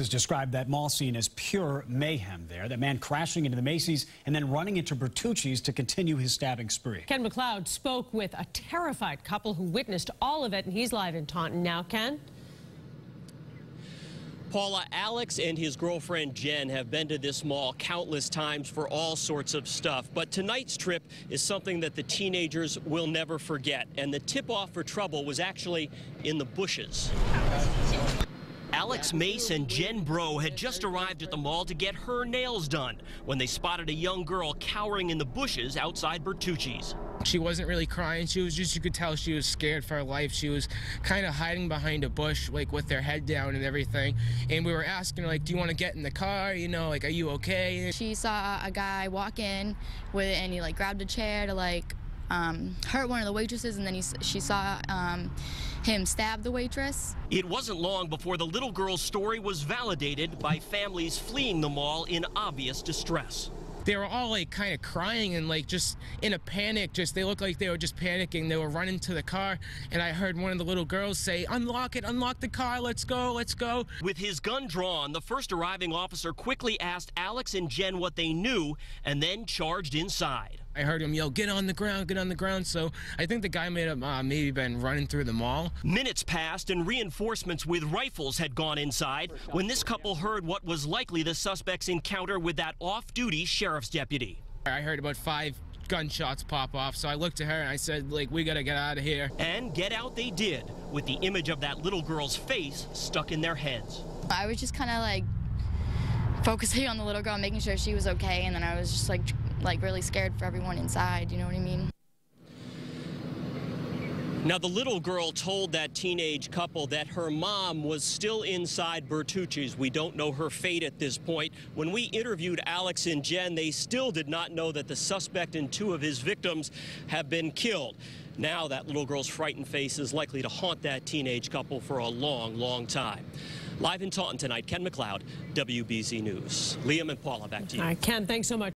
has described that mall scene as pure mayhem there. That man crashing into the Macy's and then running into Bertucci's to continue his stabbing spree. Ken MacLeod spoke with a terrified couple who witnessed all of it, and he's live in Taunton now. Ken? Paula, Alex and his girlfriend Jen have been to this mall countless times for all sorts of stuff. But tonight's trip is something that the teenagers will never forget. And the tip off for trouble was actually in the bushes. Alex Mace and Jen Bro had just arrived at the mall to get her nails done when they spotted a young girl cowering in the bushes outside Bertucci's. She wasn't really crying. She was just, you could tell she was scared for her life. She was kind of hiding behind a bush, like with her head down and everything. And we were asking her, like, do you want to get in the car? You know, like, are you okay? She saw a guy walk in with, it and he like grabbed a chair to like um, hurt one of the waitresses, and then he, she saw um, him stab the waitress. It wasn't long before the little girl's story was validated by families fleeing the mall in obvious distress. They were all like kind of crying and like just in a panic just they looked like they were just panicking. They were running to the car and i heard one of the little girls say unlock it unlock the car let's go let's go. With his gun drawn the first arriving officer quickly asked alex and jen what they knew and then charged inside I heard him yell, "Get on the ground! Get on the ground!" So I think the guy may have uh, maybe been running through the mall. Minutes passed, and reinforcements with rifles had gone inside when this couple heard what was likely the suspect's encounter with that off-duty sheriff's deputy. I heard about five gunshots pop off. So I looked at her and I said, like, we gotta get out of here. And get out they did, with the image of that little girl's face stuck in their heads. I was just kind of like focusing on the little girl, making sure she was okay, and then I was just like, like really scared for everyone inside. You know what I mean? Now, the little girl told that teenage couple that her mom was still inside Bertucci's. We don't know her fate at this point. When we interviewed Alex and Jen, they still did not know that the suspect and two of his victims have been killed. Now, that little girl's frightened face is likely to haunt that teenage couple for a long, long time. Live in Taunton tonight, Ken MacLeod, WBZ News. Liam and Paula, back to you. All right, Ken, thanks so much.